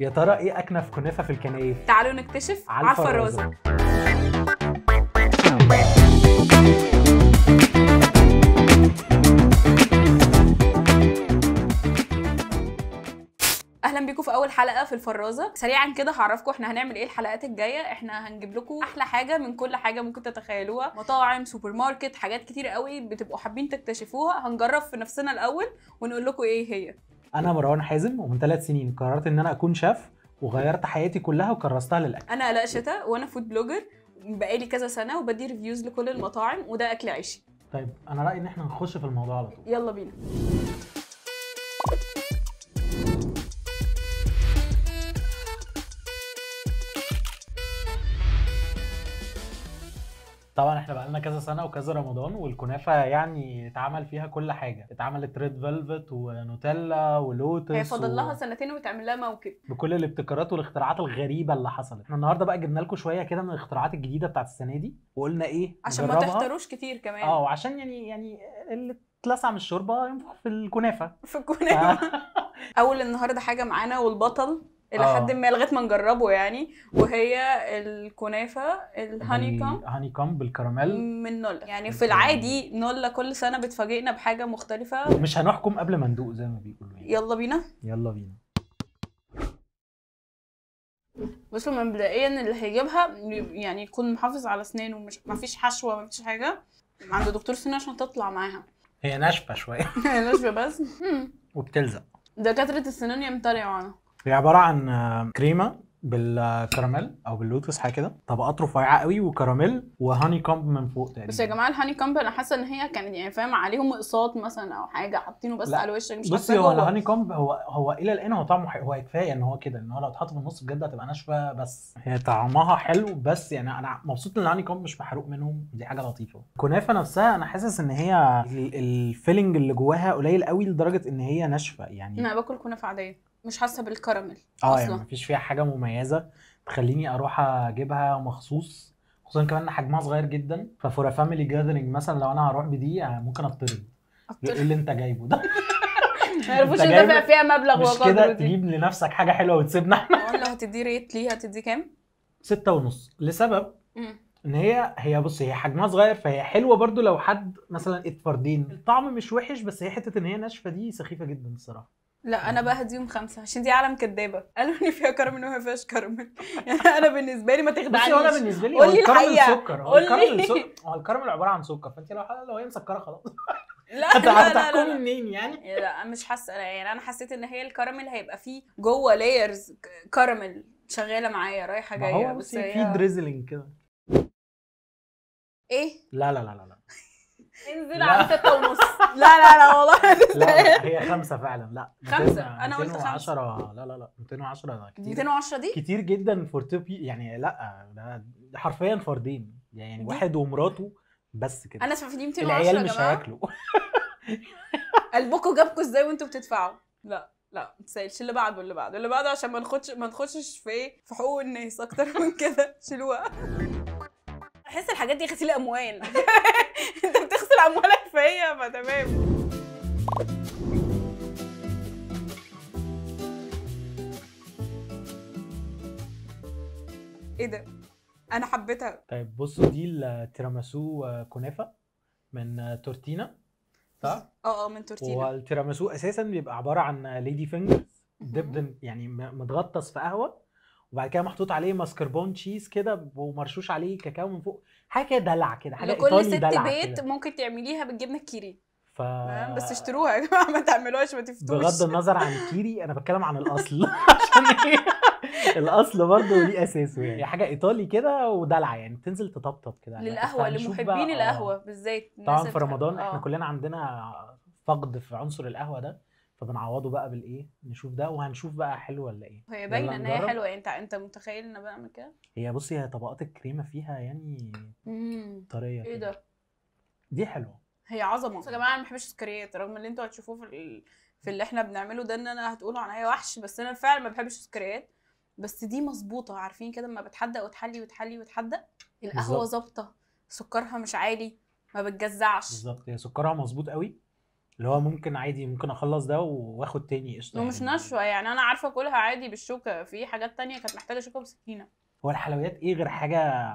يا ترى إيه اكنف كنافه في الكنايف تعالوا نكتشف على الفرازه أهلا بيكم في أول حلقة في الفرازه سريعا كده هعرفكم إحنا هنعمل إيه الحلقات الجاية. إحنا هنجيب لكم أحلى حاجة من كل حاجة ممكن تتخيلوها. مطاعم سوبر ماركت حاجات كتير قوي بتبقوا حابين تكتشفوها. هنجرب في نفسنا الأول ونقول لكم إيه هي. أنا مروان حازم ومن ثلاث سنين قررت إن أنا أكون شيف وغيرت حياتي كلها وكرستها للأكل. أنا الاء شتاء وأنا food blogger بقالي كذا سنة وبدي reviews لكل المطاعم وده أكل عيشي. طيب أنا رأيي إن إحنا نخش في الموضوع على طول. يلا بينا. طبعا إحنا بقالنا كذا سنة وكذا رمضان والكنافة يعني اتعمل فيها كل حاجة. اتعملت red velvet ونوتيلا ولوتس هي فاضل لها و... سنتين وتعمل لها موكب. بكل الابتكارات والاختراعات الغريبة اللي حصلت. إحنا النهارده بقى جبنا لكم شوية كده من الاختراعات الجديدة بتاعت السنة دي. وقلنا إيه؟ عشان ما. تحتروش كتير كمان. آه وعشان يعني يعني اللي اتلسع من الشوربة ينفخ في الكنافة. في الكنافة. أول النهارده حاجة معانا والبطل إلى آه. حد ما لغاية ما نجربه يعني. وهي الكنافة الهاني كام هاني كام بالكراميل. من نولا. يعني في العادي نولا كل سنة بتفاجئنا بحاجة مختلفة. مش هنحكم قبل ما ندوق زي ما بيقولوا يعني. يلا بينا. يلا بينا. بصوا مبدئيا اللي هيجيبها يعني يكون محافظ على أسنانه. مش ما فيش حشوة ما فيش حاجة. عند دكتور سنان عشان تطلع معاها. هي ناشفة شوية. ناشفة بس. وبتلزق. دكاترة السنان يمتنعوا عنها هي عبارة عن آه، كريمة بالكراميل أو باللوتس حاجة كده طبقات رفيعه قوي وكراميل وهاني كامب من فوق تقريبا بس يا جماعة ال honeycomb أنا حاسة إن هي كانت يعني فاهم عليهم أقساط مثلا أو حاجة حاطينه بس لا. على وشك مش بصي هو جوه. ال honey comb هو هو إلى الآن هو طعمه حلو هو كفاية إن هو كده إن هو لو اتحط في النص بجد هتبقى ناشفة بس هي طعمها حلو بس يعني أنا مبسوط إن ال honeycomb مش محروق منهم دي حاجة لطيفة الكنافه نفسها أنا حاسس إن هي ال- ال filling اللي جواها قليل قوي لدرجة إن هي ناشفة يعني أنا باكل كنافة عادية مش حاسة بالكراميل آه يعني مفيش فيها حاجة مميزة تخليني أروح أجيبها مخصوص خصوصا كمان إن حجمها صغير جدا. ف for family gathering مثلا لو أنا هروح بدي آه، ممكن اطرد إيه اللي أنت جايبه ده؟ ما يعرفوش جايب- فيها مبلغ مش كده تجيب لنفسك حاجة حلوة وتسيبنا. إحنا لو هتدي rate ليه؟ هتدي كام؟ ستة ونص. لسبب مم. إن هي هي بص هي حجمها صغير فهي حلوة برضو لو حد مثلا ات فردين الطعم مش وحش بس هي حتة إن هي ناشفة دي سخيفة جدا الصراحة. لا أنا بقى هديهم خمسة عشان دي عالم كدابة. قالوا إن فيها كراميل وما فيهاش كراميل يعني أنا بالنسبة لي ما تخدعنيش. أنا بالنسبة لي قول هو لي الحقيقة. سكر هو الكراميل لي. سكر هو الكراميل عبارة عن سكر. فانت لو لو هي مسكرة خلاص. لا هت- لا لا, هتحكمي منين يعني؟ لا. مش حاسة. يعني أنا حسيت إن هي الكراميل هيبقى فيه جوه layers كراميل شغالة معايا رايحة جاية. هو بس في drizzling كده. إيه؟ لا لا لا لا لا. انزل. على ستة ونص. لا لا لا والله لا, لا هي خمسة فعلا. لا خمسة. 200 أنا قلت خمسة. 210 لا لا لا 210 ده كتير. 210 دي؟ كتير جدا for two people يعني لا ده حرفيا فردين يعني واحد ومراته بس كده. أنا اسفه في دي 210 يا العيال مش هياكلوا. قلبكم جابكم إزاي وانتوا بتدفعوا؟ لا لا ما تسالش اللي بعده اللي بعده اللي بعده عشان ما ناخدش ما نخشش في إيه؟ في حقوق الناس أكتر من كده. شيلوها. أحس الحاجات دي غسيل أموال. أنت اموالك فيا فتمام إيه ده؟ أنا حبيتها. طيب بصوا دي التيراميسو كنافة من تورتينا صح؟ آه آه من تورتينا. والتيراميسو أساسا بيبقى عبارة عن lady fingers dipped in يعني متغطس في قهوة وبعد كده محطوط عليه mascarpone cheese كده ومرشوش عليه كاكاو من فوق حاجة كده دلع كده حاجة لكل ست دلع بيت كده ممكن تعمليها بالجبنة الكيري ف؟ بس اشتروها يا جماعة ما تعملوهاش ما تفتوش بغض النظر عن الكيري أنا بتكلم عن الأصل عشان هي الأصل برضه ليه أساسه يعني حاجة إيطالي كده ودلع يعني بتنزل تطبطب كده الأكل. للقهوة لمحبين بقى- القهوة آه. بالذات طبعا في رمضان إحنا آه. كلنا عندنا فقد في عنصر القهوة ده فبنعوضه بقى بالإيه؟ نشوف ده وهنشوف بقى حلو ولا إيه. هي باينة إن هي. حلوة. أنت أنت متخيل إن بعمل كده؟ هي بصي هي طبقات الكريمة فيها يعني امم طرية إيه. ده؟ دي حلوة. هي عظمة. بصوا يا جماعة أنا ما بحبش السكريات رغم اللي أنتوا هتشوفوه في ال... في اللي إحنا بنعمله ده إن أنا هتقولوا عليا وحش بس أنا فعلا ما بحبش السكريات. بس دي مظبوطة. عارفين كده لما بتحدق وتحلي وتحلي وتحدق؟ القهوة. ظابطة. سكرها مش عالي. ما بتجزعش. بالظبط. هي سكرها مظبوط قوي. اللي هو ممكن عادي ممكن أخلص ده وآخد تاني قشطة ومش يعني. ناشفة يعني أنا عارفة اكلها عادي بالشوكة في حاجات تانية كانت محتاجة شوكة وسكينه هو الحلويات إيه غير حاجة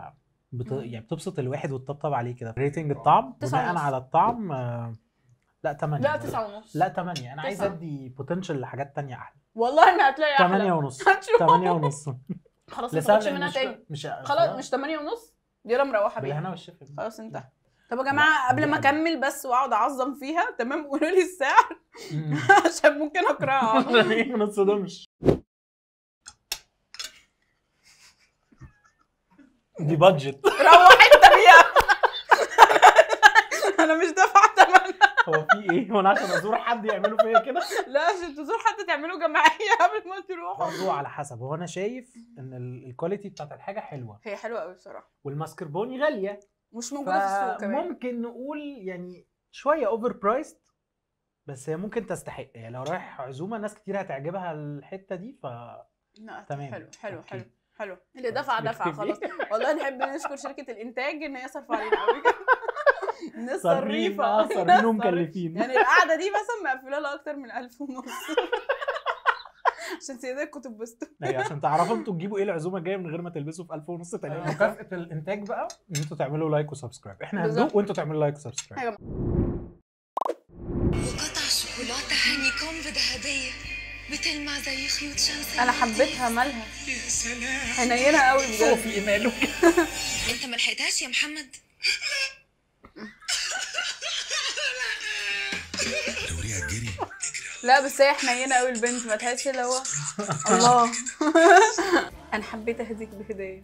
بت... يعني بتبسط الواحد وتطبطب عليه كده؟ rating الطعم تمانية ونص. على الطعم آه، لا 8 لا تسعة ونص. لا 8 أنا عايز. أدي potential لحاجات تانية أحلى. والله ما هتلاقي 8 أحلى ونص. هتشوف. 8 ونص. خلاص ما تاخدش منها مش تاني. مش خلاص مش 8 ونص؟ دي أنا مروحة بيها بالهنا والشفا. خلاص انتهى. طب يا جماعة قبل ما. أكمل بس وأقعد أعظم فيها تمام؟ قولوا لي السعر. عشان ممكن أقرأها. ليه ما نتصدمش دي بادجت روح أنت بيها. أنا مش دافعة ثمنها هو في إيه؟ هو أنا عشان أزور حد يعملوا فيا كده؟ لا عشان تزور حد تعملوا جماعية قبل ما تروحوا برضه على حسب. هو أنا شايف إن ال- ال quality بتاعت الحاجة حلوة. هي حلوة قوي بصراحة. والماسكربوني غالية. مش موجودة في السوق كمان فممكن نقول يعني شوية overpriced بس هي ممكن تستحق يعني لو رايح عزومة ناس كتير هتعجبها الحتة دي ف لا تمام. حلو حلو okay. حلو حلو اللي دفع دفع. خلاص والله نحب نشكر شركة الإنتاج إن هي صرف علينا قوي الناس صارفين صريفه صريفة. ومكلفين يعني القعدة دي مثلا مقفله لها أكتر من 1000 ونص عشان سيادتكم تتبسطوا أيوه عشان تعرفوا أنتوا تجيبوا إيه العزومة الجاية من غير ما تلبسوا في 1000 ونص تاني. آه. مكافاه الإنتاج بقى؟ إن أنتوا تعملوا like و subscribe. إحنا. هندوق وانتوا تعملوا like و subscribe. وقطع شوكولاتة honeycomb بذهبية بتلمع زي خيوط شمسية أنا حبيتها مالها؟ يا سلام. حنينة قوي بجد. في ماله. أنت ما لحقتهاش يا محمد؟ دوريها الجري لا بس هي حنينة قوي البنت ما تحسش اللي هو الله. أنا حبيت أهديك بهدية.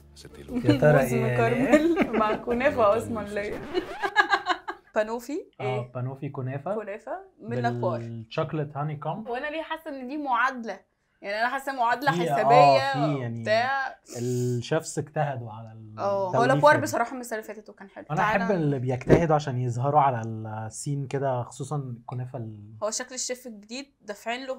يا ترى موز إيه؟ مكرمل مع كنافة أصلا ليا. بانوفي؟ آه إيه. بانوفي كنافة. كنافة من لاكوار بالشوكليت هاني كوم وأنا ليه حاسة إن دي معادلة؟ يعني أنا حاسة معادلة آه، حسابية يعني بتاع الشيفs اجتهدوا على آه هو دي. بصراحه من السنة اللي فاتت وكان حلو أنا أحب اللي بيجتهدوا عشان يظهروا على السين كده خصوصا الكنافة ال... هو شكل الشيف الجديد دافعين له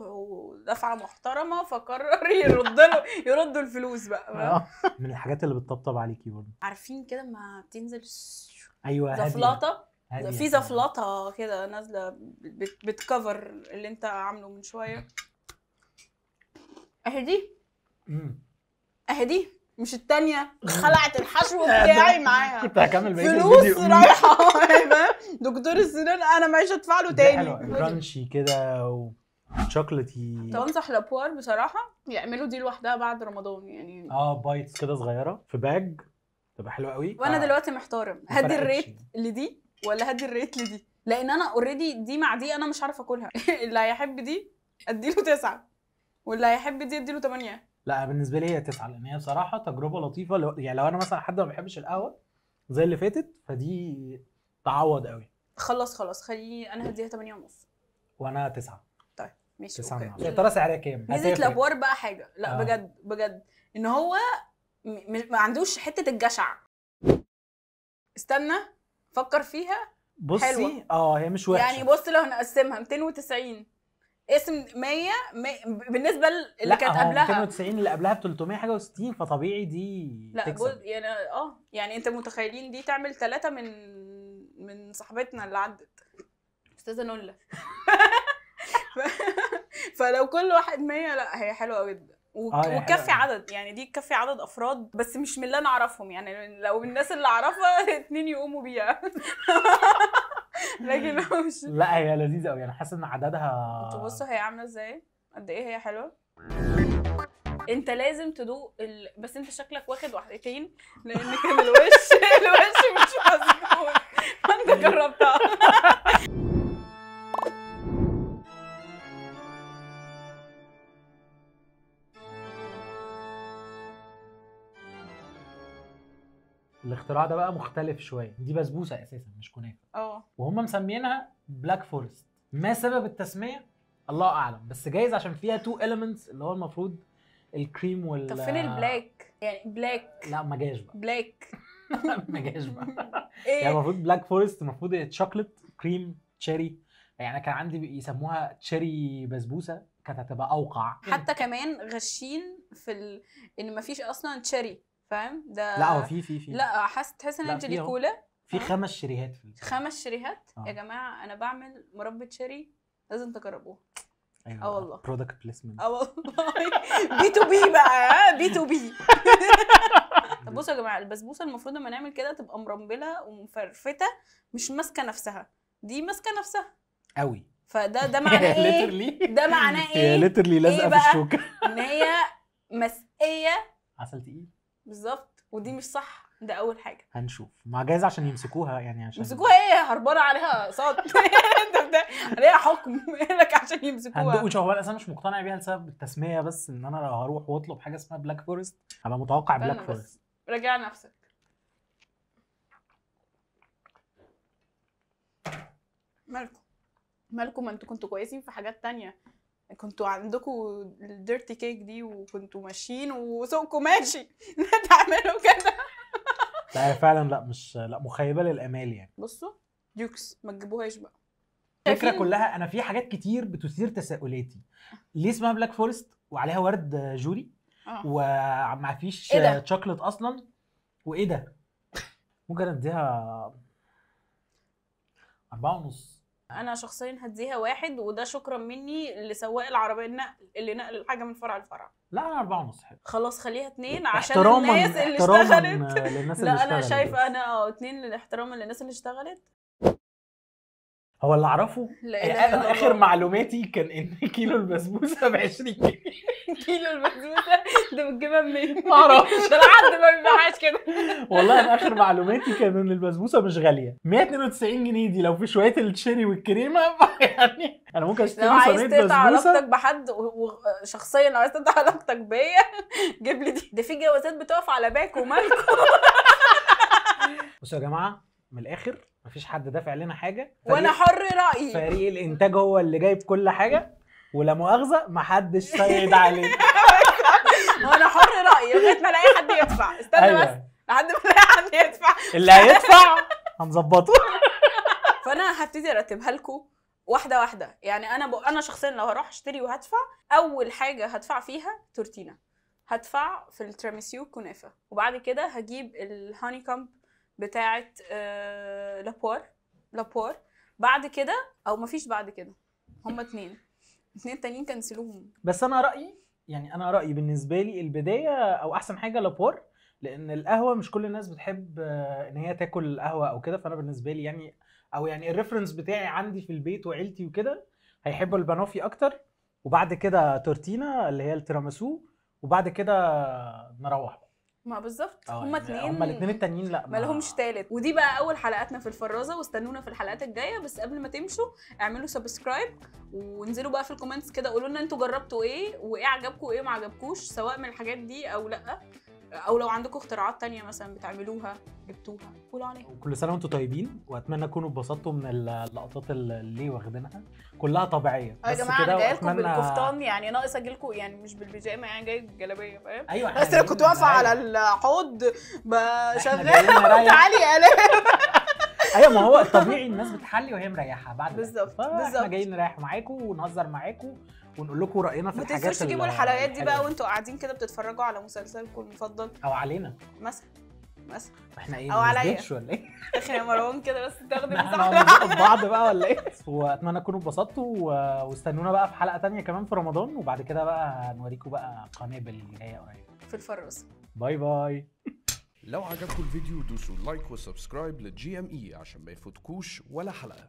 دفعه محترمة فقرر يرد له يردوا الفلوس بقى آه. من الحاجات اللي بتطبطب عليكي برضه عارفين كده ما بتنزل أيوه. زفلاطة في كده. زفلطه كده نازلة بت- بتكفر اللي انت عامله من شوية اهي دي. اهي دي مش التانية. خلعت الحشو بتاعي معاها كنت هكمل بقية فلوس. رايحة. فاهم دكتور السنان أنا مش هدفع له تاني. كرانشي كده وشوكليتي. طب أنصح لأبوار بصراحة يعملوا دي لوحدها بعد رمضان يعني. آه بايتس كده صغيرة في باج تبقى حلوة قوي. وأنا آه. دلوقتي محتاره هدي. الريت لدي ولا هدي الريت لدي؟ لأن أنا اوريدي دي مع دي أنا مش عارفة أكلها. اللي هيحب دي أديله تسعة. واللي هيحب دي اديله تمانية. لا بالنسبة لي هي تسعة لأن هي بصراحة تجربة لطيفة. لو يعني لو أنا مثلا حد ما بيحبش القهوة زي اللي فاتت فدي تعوض قوي خلص خلاص خليني أنا هديها تمانية ونص. من تسعة. طيب ماشي تسعة من أوكي. عشرة. يا ترى سعرها كام؟ ميزه هتفرق. لأبوار بقى حاجة. لا آه. بجد بجد. إن هو م- م- ما عندوش حتة الجشع. استنى فكر فيها. بصي حلوة. آه هي مش وحشة. يعني بص لو هنقسمها 290 اسم 100 100 بالنسبة اللي كانت قبلها. 290 اللي قبلها ب 300 حاجة و60 فطبيعي دي لا تكسب. بص يعني آه يعني أنت متخيلين دي تعمل ثلاثة من من صاحبتنا اللي عدت. أستاذة نولا. فلو كل واحد 100 لا هي حلوة قوي جدا آه، وتكفي أوي. عدد يعني دي تكفي عدد أفراد بس مش من اللي أنا أعرفهم. يعني لو من الناس اللي أعرفها اتنين يقوموا بيها. لكن لو مش لا هي لذيذة قوي أنا حاسس إن عددها أنتوا بصوا هي عاملة إزاي؟ قد إيه هي حلوة؟ أنت لازم تدوق ال... بس أنت شكلك واخد واحدتين لأن كان الوش الوش مش مظبوط الاختراع ده بقى مختلف شوية. دي بسبوسة أساسا مش كنافة. آه. وهم مسمينها black forest ما سبب التسمية؟ الله أعلم. بس جايز عشان فيها two elements اللي هو المفروض الكريم وال طب فين ال black يعني بلاك لا ما جاش بقى. black ما جاش بقى. يعني إيه المفروض black forest المفروض chocolate cream cherry يعني كان عندي يسموها cherry بسبوسة. كانت هتبقى أوقع. حتى كمان غشين في ال... إن مفيش أصلا تشيري فاهم؟ ده لا هو في في في. لا حاسس تحس في جيلي أهو. كولا في. خمس شريهات في خمس شريهات؟ آه. يا جماعة أنا بعمل مربى شيري لازم تجربوها أيوه آه والله. برودكت بليسمنت آه والله. بي تو بي بقى بي تو بي طب بصوا يا جماعة البسبوسة المفروض لما نعمل كده تبقى مرمبله ومفرفتة مش ماسكة نفسها. دي ماسكة نفسها. قوي فده ده معناه إيه؟ ده معناه هي إيه؟ ليترلي لازقة في بقى؟ الشوكة. إن هي مسقيه عسل تقيل. بالظبط. ودي مش صح. ده أول حاجة. هنشوف. مع جايز عشان يمسكوها يعني عشان يمسكوها إيه؟ هربانة عليها بتاع- عليها حكم. لك عشان يمسكوها. هندوق هو أنا مش مقتنع بيها لسبب التسمية بس إن أنا لو هروح وأطلب حاجة اسمها black forest هبقى متوقع black forest راجع نفسك. مالكم مالكم ما أنتوا كنتوا كويسين في حاجات تانية. كنتوا عندكم ال dirty cake دي وكنتوا ماشيين وسوقكم ماشي. تعملوا كده. لا فعلا لا مش لا مخيبة للأمال يعني. بصوا ديوكس ما تجيبوهاش بقى. الفكرة؟ كلها أنا في حاجات كتير بتثير تساؤلاتي. ليه اسمها black forest وعليها ورد جوري؟ آه. وما فيش إيه؟ شوكليت أصلا؟ وإيه ده؟ ممكن أديها أربعة ونص. أنا شخصيا هديها واحد وده شكرا مني لسواق العربية النقل اللي نقل الحاجة من فرع لفرع. لا أنا أربعة ونص حلو. خلاص خليها اتنين عشان احتراما الناس اللي احتراما اشتغلت. للناس اللي لا أنا شايفة. أنا آه اتنين للاحترام للناس اللي اشتغلت. هو اللي أعرفه الا أنا آخر. معلوماتي كان إن كيلو البسبوسة ب 20 جنيه. كيلو البسبوسة؟ ده بتجيبها منين؟ معرفش. ده العد ما بيبيعهاش كده. والله أنا آخر معلوماتي كان إن البسبوسة مش غالية. 192 جنيه دي لو في شوية التشيري والكريمة يعني أنا ممكن أشتري لو عايز صينية تقطع علاقتك بسبوسه بحد وشخصيا لو عايز تقطع علاقتك بيا جيب لي دي. ده في جوازات بتقف على باك ومالكم بصوا يا جماعة من الآخر مفيش حد دافع لنا حاجة. وأنا حر رأيي. فريق الإنتاج هو اللي جايب كل حاجة ولا مؤاخذة محدش سيد علينا. وأنا حر رأيي لغاية ما ألاقي حد يدفع. استنى بس أيوه لحد ما ألاقي حد يدفع. اللي هيدفع هنظبطه. فأنا هبتدي ارتبها لكم واحدة واحدة. يعني أنا ب... أنا شخصيا لو هروح أشتري وهدفع أول حاجة هدفع فيها تورتينا. هدفع في التيراميسو كنافة. وبعد كده هجيب ال honeycomb بتاعه. لابوار لابوار بعد كده أو مفيش بعد كده هما اتنين. اتنين تانيين cancelوهم. بس أنا رأيي يعني أنا رأيي بالنسبة لي البداية أو أحسن حاجة لابوار لأن القهوة مش كل الناس بتحب آه، إن هي تاكل قهوة أو كده. فأنا بالنسبة لي يعني أو يعني ال reference بتاعي عندي في البيت وعيلتي وكده هيحبوا ال banoffee أكتر. وبعد كده تورتينا اللي هي التيراميسو. وبعد كده نروح بقى. ما بالظبط. آه هما يعني اتنين هما الاثنين التانيين لا ما لهمش تالت. ودي بقى أول حلقاتنا في الفرازة واستنونا في الحلقات الجاية. بس قبل ما تمشوا اعملوا subscribe وانزلوا بقى في ال comments كده قولوا لنا أنتوا جربتوا إيه وإيه عجبكم وإيه ما عجبكوش سواء من الحاجات دي أو لأ. أو لو عندكم اختراعات تانية مثلا بتعملوها جبتوها قولوا عليها كل سنة وأنتم طيبين وأتمنى تكونوا اتبسطتوا من اللقطات اللي واخدينها كلها طبيعية يا بس جماعة كده أنا جاية لكم وأتمنى- بالكفتان يعني ناقص أجي لكم يعني مش بالبيجامة يعني جاي بالجلابيه فاهم أيوه بس أنا كنت واقفة. على الحوض نريح. تعالي يا أيوه ما هو الطبيعي الناس بتحلي وهي مريحة بعد. بالظبط، فإحنا بالظبط. جايين نريح معاكم ونهزر معاكم ونقول لكم رأينا في ما الحاجات تنسوش تجيبوا ال- الحلقات دي بقى. وانتوا قاعدين كده بتتفرجوا على مسلسلكم المفضل أو علينا مثلا مثلا إحنا إيه أو ما عليا. ولا إيه؟ أخي يا مروان كده بس تاخد إحنا مساحه بعض بقى ولا إيه؟ وأتمنى تكونوا اتبسطتوا واستنونا بقى في حلقة تانية كمان في رمضان وبعد كده بقى هنوريكم بقى قنابل جاية قريب في الفرز bye bye لو عجبكم الفيديو دوسوا like و subscribe لل GME عشان ما يفوتكوش ولا حلقة